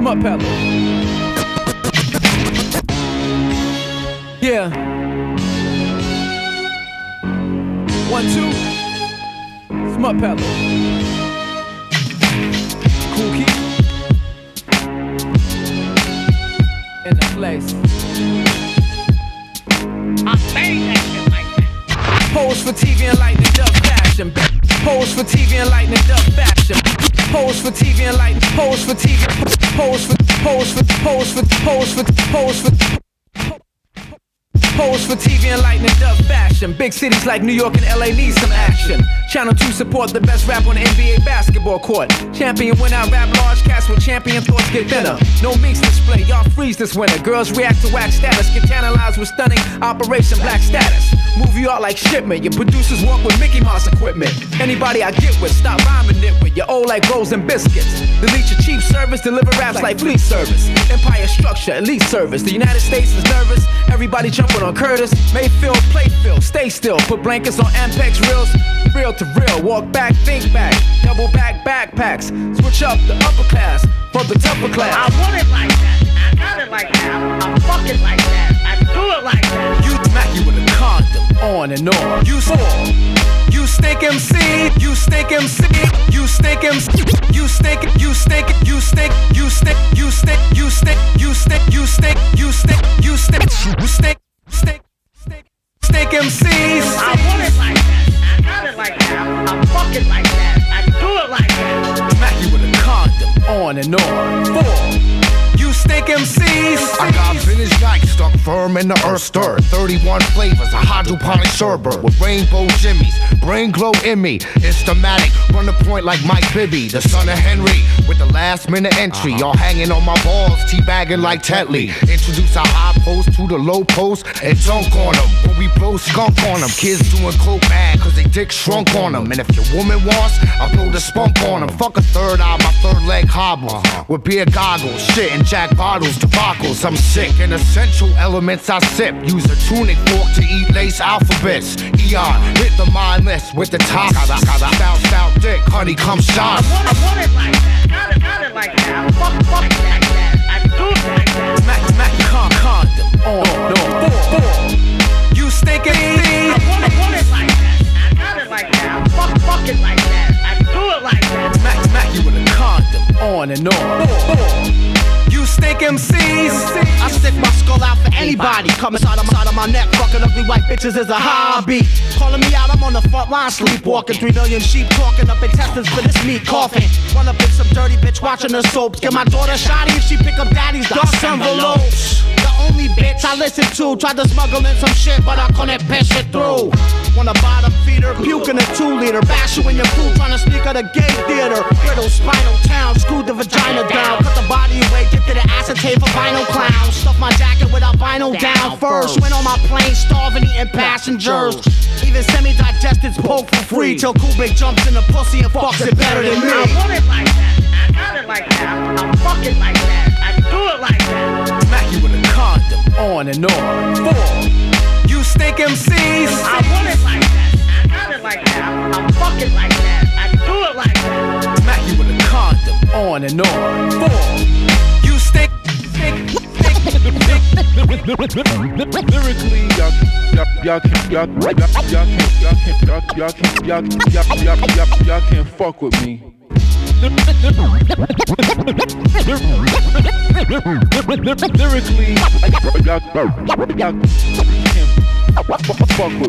One, two. Peddler. Yeah. One, two. Smut Peddler. Kool Keith. In the place. I bang that shit like that. Pose for TV and lightning, dub fashion. Pose for TV and lightning, dub fashion. For TV and lightning. Pose for TV. Pose for. Pose for. Pose for. Pose for. Pose for. Pose for TV and lightning, dub fashion. Big cities like New York and LA need some action. Channel 2 support the best rap on the NBA basketball court. Champion when I rap large cats with champion thoughts get thinner. No minks display, y'all freeze this winter. Girls react to wax status, get analyzed with stunning Operation Black status. Move you out like shipment. Your producers walk with Mickey Mouse equipment. Anybody I get with, stop rhyming it with. You're old like rolls and biscuits. Delete your cheap service, deliver raps like fleet service. Empire structure, elite service. The United States is nervous. Everybody jumping on Curtis. Mayfield, Playfield, stay still. Put blankets on Ampex reels. Real to real, walk back, think back. Double back backpacks. Switch up the upper class for the tougher class. I want it like that. I got it like that. I fuck it like that. I do it like that. You smack you with a condom, on and on. You fall. You steak MC, you steak MC, you steak MC, you steak, you steak, you steak, you steak, you steak, you steak, you steak, you steak, you steak, MCs. I got vintage Nike stuck firm in the earth stir. 31 flavors, a hydroponic sherbet with rainbow jimmies. Brain glow in me, it's thematic. Run the point like Mike Bibby, the son of Henry. With the last minute entry, uh-huh. y'all hanging on my balls, teabagging like Tetley. Introduce our high post to the low post and dunk on them. When we blow skunk on them, kids doing coke mad cause they dick shrunk on them. And if your woman wants, I'll blow the spunk on them. Fuck a third eye, my third leg hobbles. Uh-huh. With beer goggles, shit and jack bottles, debacles. I'm sick and essential elements I sip. Use a tunic fork to eat lace alphabets. Eon, hit the mind list with the top. Stout, stout dick, honey, come shine. I want, I want it like that. Got it, got it like that. I fuck, fuck it like that. I do it like that. Smack, smack, con, condom, on, no, four, four. You steak I MC. want, I want it like that. I got it like that. I fuck, fuck it like that. I do it like that. Smack, smack you with a condom, on and on. Four, four. Steak MCs. I stick my skull out for anybody. Come inside of, inside of my neck, fucking ugly white bitches is a hobby. Calling me out, I'm on the front line, sleepwalking. Three million sheep talking up intestines for this meat coughing. Up pick some dirty bitch watching her soaps. Get my daughter shotty if she pick up daddy's dust envelopes. The only bitch I listen to tried to smuggle in some shit, but I couldn't push it through. Want a bottom feeder, puke in a two liter, bash you in your pool, trying to sneak out a gay theater. Brittle spinal town, screw the vagina to the acetate for vinyl clown. Stuff my jacket with albino down first. Went on my plane, starving, eating passengers. Even semi-digesteds poke for free till Kubrick jumps in the pussy and fucks it better than me. I me. want it like that. I got it like that. I fuck it like that. I do it like that. Smack you with a condom, on and on. Four. You steak MCs. I want it like that. I got it like that. I fuck it like that. I do it like that. Smack you with a condom, on and on. Four. Lyrically, y'all, y'all, can't, y'all, y'all, y'all y'all y'all, y'all y'all, y'all, can't fuck with me. Lyrically, y'all, y'all can't fuck with